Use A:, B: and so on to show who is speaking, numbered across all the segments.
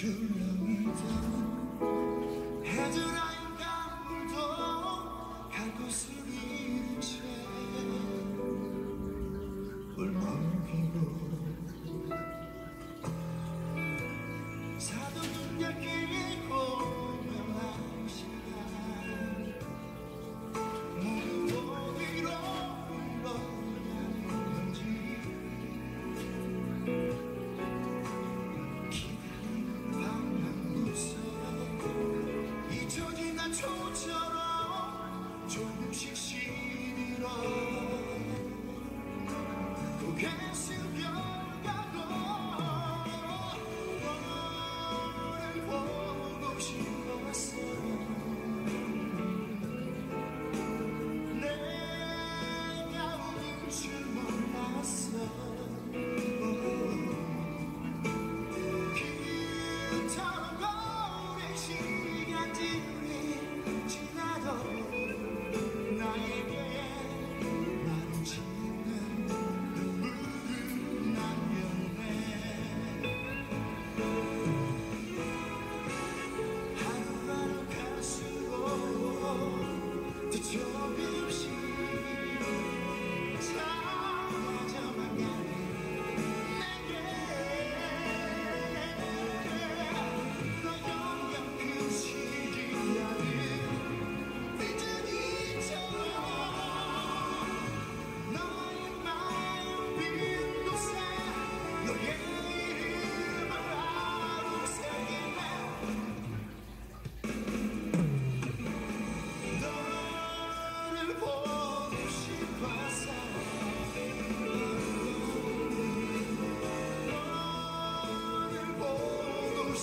A: children miss you.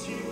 A: you.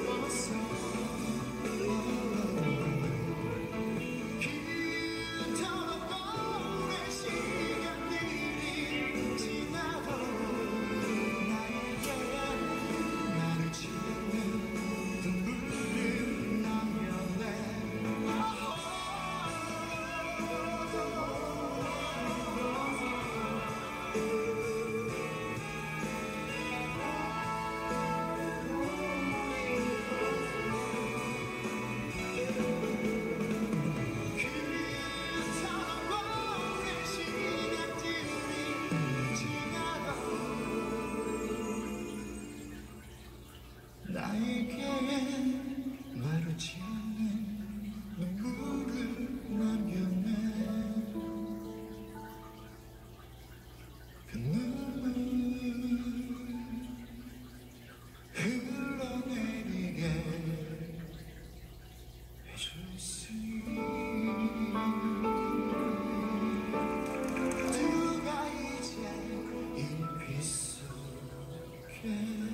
A: Mm-hmm.